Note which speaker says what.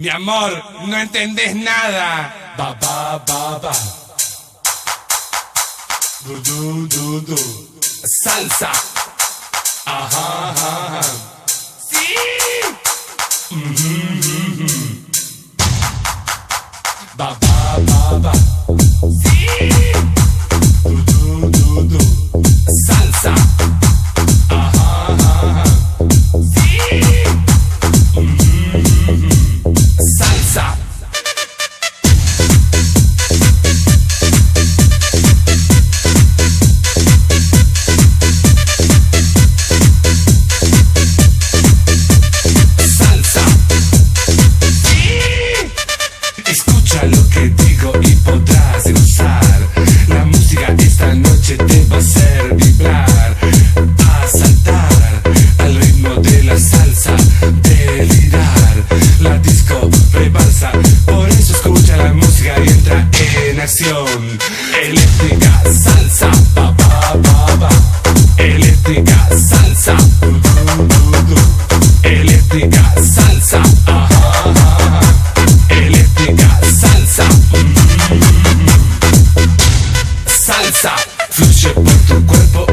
Speaker 1: Mi amor, no entendés nada.
Speaker 2: Ba ba ba ba. Du du du du. Salsa. Ajá, ajá, ajá.
Speaker 1: Sí.
Speaker 2: Ba ba ba ba.
Speaker 1: Sí.
Speaker 2: Que digo y podrás gozar. La música esta noche te va a hacer vibrar, a saltar al ritmo de la salsa, delirar. La disco rebalsa, por eso escucha la música y entra en acción. Por tu cuerpo.